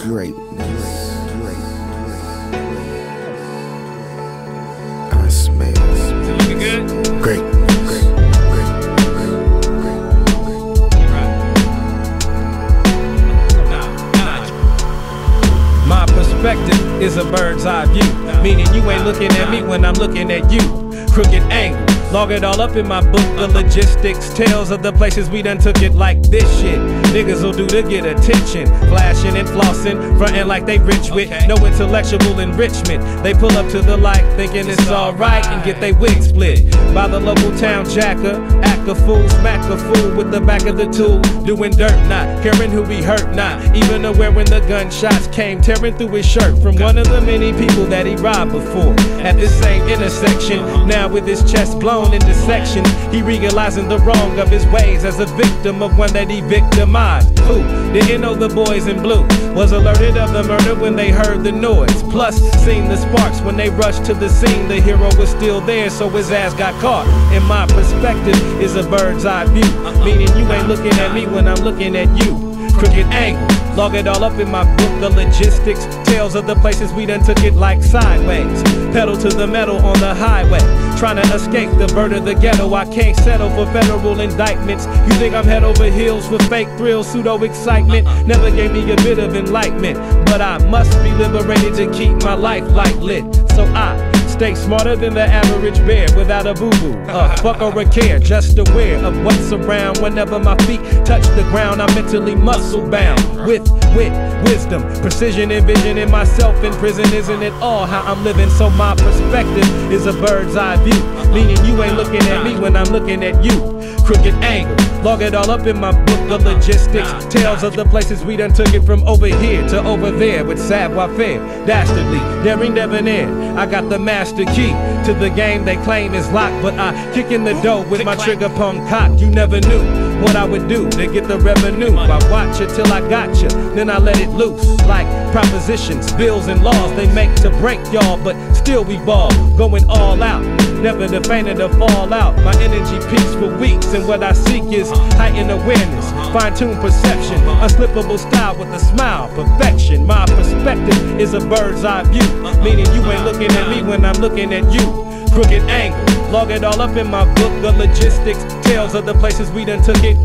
greatness. I smell Is it looking good? great. Great, great, great. My perspective is a bird's eye view, meaning you ain't looking at me when I'm looking at you. Crooked angle, log it all up in my book. The logistics, tales of the places we done took it like this shit. Niggas will do to get attention, flashing and flossing, frontin' like they rich with no intellectual enrichment. They pull up to the light thinking it's alright and get they wig split by the local town jacker. A fool, smack a fool with the back of the tool, doing dirt, not caring who he hurt, not even aware when the gunshots came tearing through his shirt from one of the many people that he robbed before. At this same intersection, now with his chest blown into sections, he realizing the wrong of his ways as a victim of one that he victimized. Who didn't know the boys in blue was alerted of the murder when they heard the noise. Plus, seen the sparks when they rushed to the scene. The hero was still there, so his ass got caught. In my perspective, is a bird's eye view, meaning you ain't looking at me when I'm looking at you crooked angle. Log it all up in my book, the logistics, tales of the places we done took it like sideways. Pedal to the metal on the highway, trying to escape the bird of the ghetto. I can't settle for federal indictments. You think I'm head over heels for fake thrills, pseudo excitement? Never gave me a bit of enlightenment, but I must be liberated to keep my life light lit. So Stay smarter than the average bear without a boo boo. A fuck or a care, just aware of what's around. Whenever my feet touch the ground, I'm mentally muscle bound. With wit, wisdom, precision, and vision in myself in prison. Isn't it all how I'm living? So my perspective is a bird's eye view. Meaning you ain't looking at me when I'm looking at you. Crooked angle, log it all up in my book, the logistics. Tales of the places we done took it from over here to over there with savoir faire. Dastardly, daring debonair. I got the master key to the game they claim is locked, but I kick in the door with my trigger pump cocked. You never knew what I would do to get the revenue. I watch it till I got you, then I let it loose. Like propositions, bills, and laws they make to break y'all, but still we ball, going all out. Never the fainter to fall out. My energy peaks and what I seek is heightened awareness, fine tuned perception, unslippable style with a smile, perfection. My perspective is a bird's eye view, meaning you ain't looking at me when I'm looking at you crooked angle. Log it all up in my book, the logistics, tales of the places we done took it.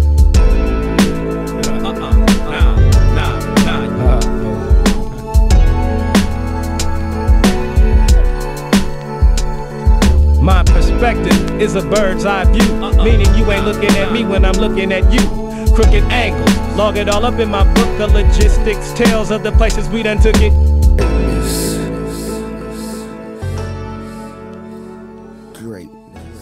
My perspective is a bird's eye view, meaning looking at me when I'm looking at you crooked angles. Log it all up in my book of logistics, tales of the places we done took it. Greatness.